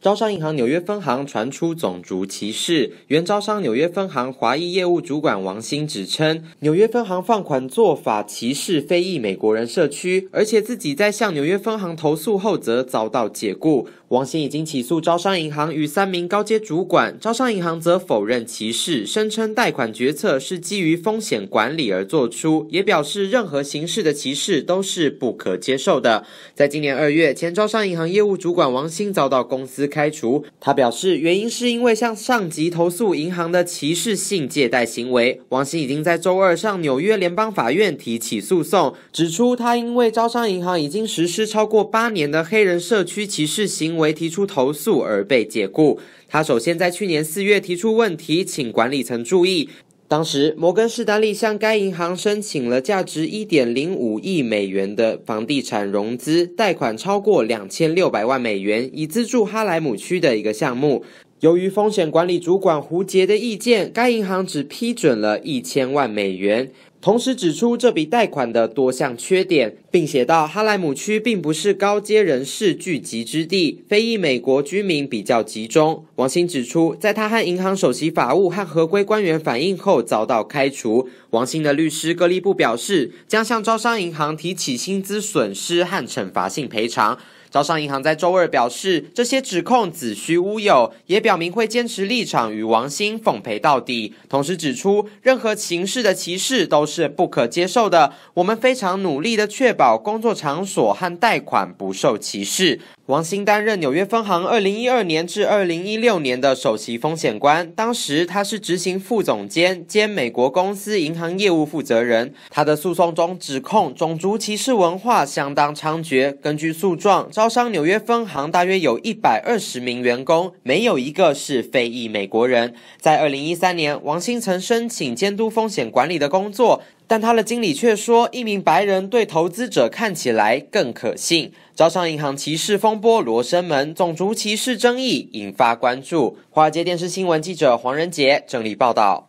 招商银行纽约分行传出种族歧视。原招商纽约分行华裔业务主管王兴指称，纽约分行放款做法歧视非裔美国人社区，而且自己在向纽约分行投诉后则遭到解雇。王兴已经起诉招商银行与三名高阶主管，招商银行则否认歧视，声称贷款决策是基于风险管理而做出，也表示任何形式的歧视都是不可接受的。在今年二月，前招商银行业务主管王兴遭到公司开除，他表示原因是因为向上级投诉银行的歧视性借贷行为。王兴已经在周二向纽约联邦法院提起诉讼，指出他因为招商银行已经实施超过八年的黑人社区歧视行为。为提出投诉而被解雇。他首先在去年四月提出问题，请管理层注意。当时，摩根士丹利向该银行申请了价值一点零五亿美元的房地产融资贷款，超过两千六百万美元，以资助哈莱姆区的一个项目。由于风险管理主管胡杰的意见，该银行只批准了一千万美元。同时指出这笔贷款的多项缺点，并写道：哈莱姆区并不是高阶人士聚集之地，非裔美国居民比较集中。王兴指出，在他和银行首席法务和合规官员反映后遭到开除。王兴的律师格利布表示，将向招商银行提起薪资损失和惩罚性赔偿。招商银行在周二表示，这些指控子虚乌有，也表明会坚持立场与王兴奉陪到底。同时指出，任何形式的歧视都是不可接受的。我们非常努力的确保工作场所和贷款不受歧视。王兴担任纽约分行二零一二年至二零一六年的首席风险官，当时他是执行副总监兼美国公司银行业务负责人。他的诉讼中指控种族歧视文化相当猖獗。根据诉状，招商纽约分行大约有一百二十名员工，没有一个是非裔美国人。在二零一三年，王兴曾申请监督风险管理的工作。但他的经理却说，一名白人对投资者看起来更可信。招商银行歧视风波罗生门，种族歧视争议引发关注。华尔街电视新闻记者黄仁杰整理报道。